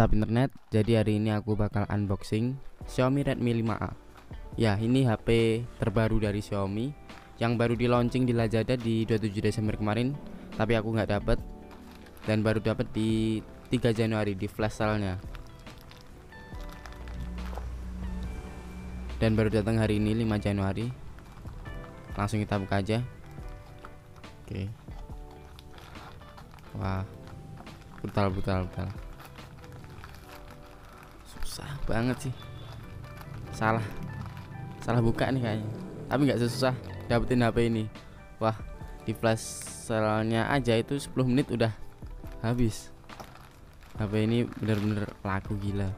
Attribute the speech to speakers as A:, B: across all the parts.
A: WhatsApp internet Jadi hari ini aku bakal unboxing Xiaomi Redmi 5A Ya ini HP terbaru dari Xiaomi Yang baru di launching di Lazada di 27 Desember kemarin Tapi aku nggak dapet Dan baru dapet di 3 Januari di flash sale-nya. Dan baru datang hari ini 5 Januari. Langsung kita buka aja. Oke. Wah Brutal brutal brutal banget sih. Salah. Salah buka nih kayaknya. Tapi nggak susah dapetin HP ini. Wah di flash sale-nya aja itu 10 menit udah habis. HP ini bener-bener laku gila.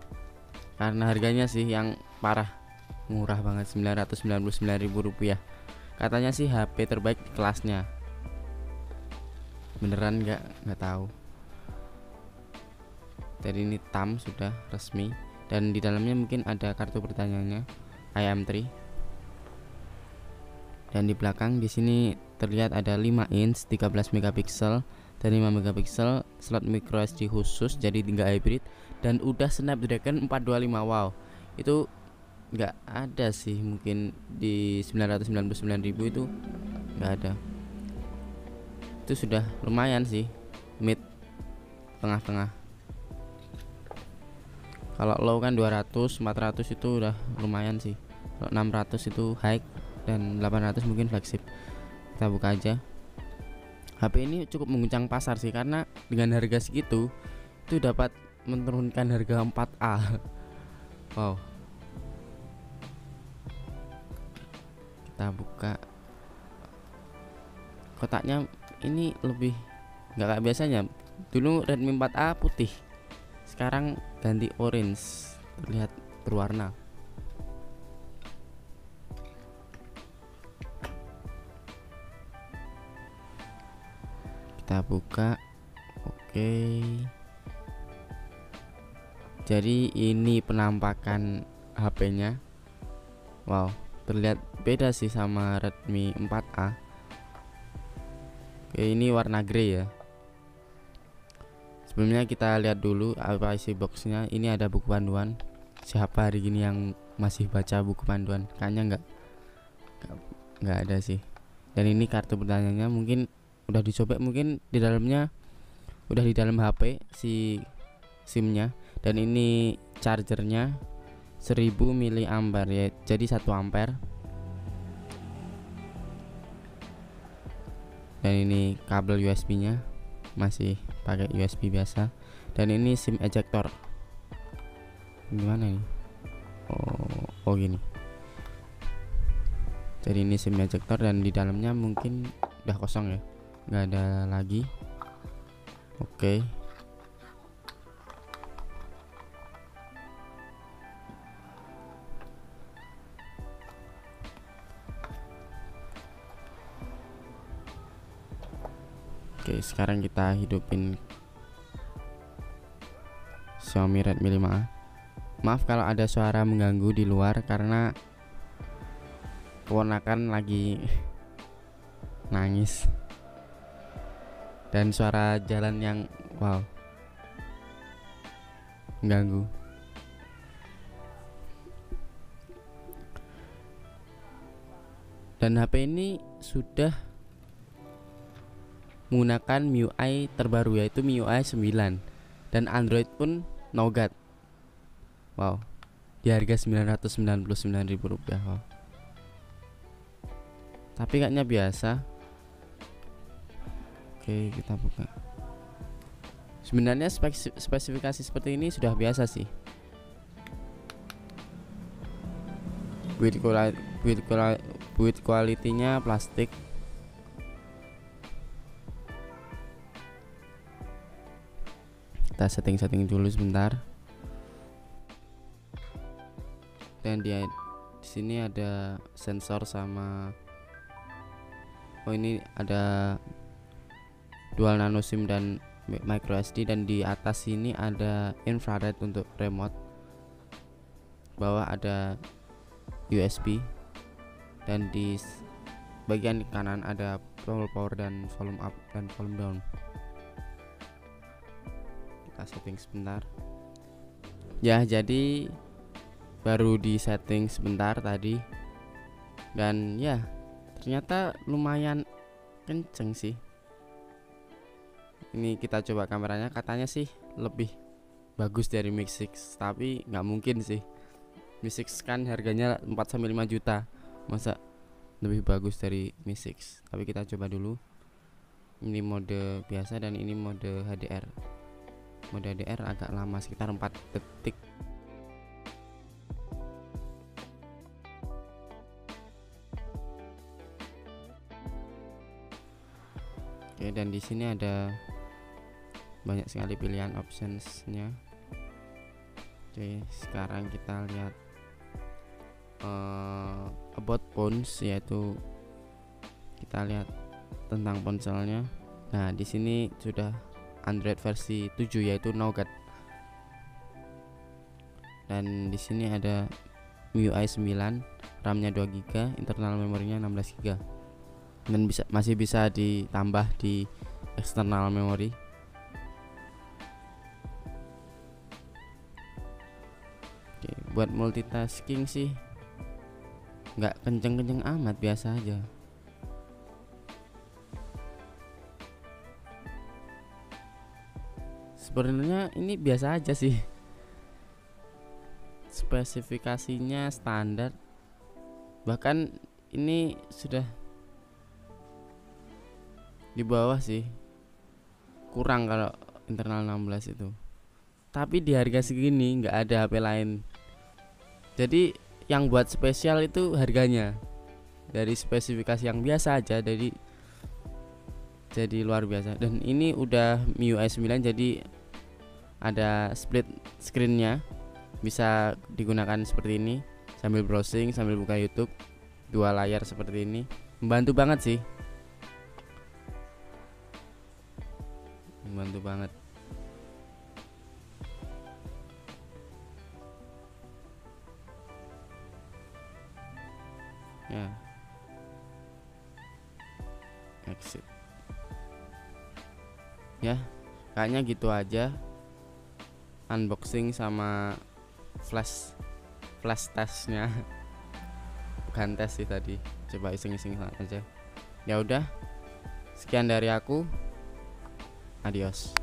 A: Karena harganya sih yang parah. Murah banget 999.000 rupiah. Katanya sih HP terbaik di kelasnya. Beneran nggak? Nggak tahu. Dari ini tam sudah resmi dan di dalamnya mungkin ada kartu pertanyaannya IM3 dan di belakang di sini terlihat ada 5 inch 13 megapiksel dan 5 megapiksel slot micro SD khusus jadi tinggal hybrid. Dan udah Snapdragon 425 wow. Itu nggak ada sih mungkin di 999.000 itu nggak ada. Itu sudah lumayan sih mid tengah-tengah kalau low kan 200 400 itu udah lumayan sih. Kalau 600 itu high dan 800 mungkin flagship. Kita buka aja. HP ini cukup mengguncang pasar sih karena dengan harga segitu itu dapat menurunkan harga 4A wow. Kita buka. Kotaknya ini lebih nggak kayak biasanya. Dulu Redmi 4A putih sekarang ganti orange terlihat berwarna. Kita buka oke. Jadi ini penampakan HP-nya wow terlihat beda sih sama Redmi 4A oke ini warna grey ya sebelumnya kita lihat dulu apa isi boxnya. Ini ada buku panduan. Siapa hari ini yang masih baca buku panduan? Kayaknya nggak nggak ada sih. Dan ini kartu pertanyaannya mungkin udah dicoba mungkin di dalamnya udah di dalam HP si SIM-nya. Dan ini chargernya 1000 mAh ya. Jadi 1 ampere. Dan ini kabel USB nya masih pakai USB biasa. Dan ini SIM ejector gimana ini? Oh oh gini. Jadi ini SIM ejector dan di dalamnya mungkin udah kosong ya. Nggak ada lagi. Oke. okay. Oke sekarang kita hidupin Xiaomi Redmi 5A Maaf kalau ada suara mengganggu di luar karena keponakan lagi nangis. Dan suara jalan yang wow mengganggu. Dan HP ini sudah menggunakan MIUI terbaru yaitu MIUI 9 dan Android pun Nougat. Wow. Di harga 999.000 rupiah. Wow. Tapi kayaknya biasa. Oke, kita buka. Sebenarnya spesifikasi seperti ini sudah biasa sih. Build quality, build quality, build quality-nya plastik kita setting-setting dulu sebentar. Dan dia di sini ada sensor sama oh ini ada dual nano sim dan micro SD dan di atas sini ada infrared untuk remote. Bawah ada USB dan di bagian kanan ada power dan volume up dan volume down kita setting sebentar. Ya jadi baru di setting sebentar tadi. Dan ya ternyata lumayan kenceng sih. Ini kita coba kameranya katanya sih lebih bagus dari Mix 6 tapi nggak mungkin sih. Mix 6 kan harganya 4 sampai 5 juta. Masa lebih bagus dari Mix 6 tapi kita coba dulu. Ini mode biasa dan ini mode HDR mode HDR agak lama sekitar 4 detik. Oke dan di sini ada banyak sekali pilihan optionsnya. Oke sekarang kita lihat uh, about phones yaitu kita lihat tentang ponselnya. Nah di sini sudah Android versi 7 yaitu Nougat. Dan di sini ada MIUI 9 RAM-nya 2 GB internal memorinya 16 GB dan bisa masih bisa ditambah di eksternal memori. Oke, buat multitasking sih nggak kenceng-kenceng amat biasa aja sebenarnya ini biasa aja sih. Spesifikasinya standar. Bahkan ini sudah di bawah sih. Kurang kalau internal 16 itu. Tapi di harga segini nggak ada HP lain. Jadi yang buat spesial itu harganya. Dari spesifikasi yang biasa aja dari jadi luar biasa. Dan ini udah MIUI 9 jadi ada split screennya. Bisa digunakan seperti ini. Sambil browsing sambil buka YouTube. Dua layar seperti ini. Membantu banget sih. Membantu banget. Ya. Exit. Ya kayaknya gitu aja unboxing sama flash flash testnya. Bukan tes sih tadi coba iseng-iseng aja. Ya udah sekian dari aku. Adios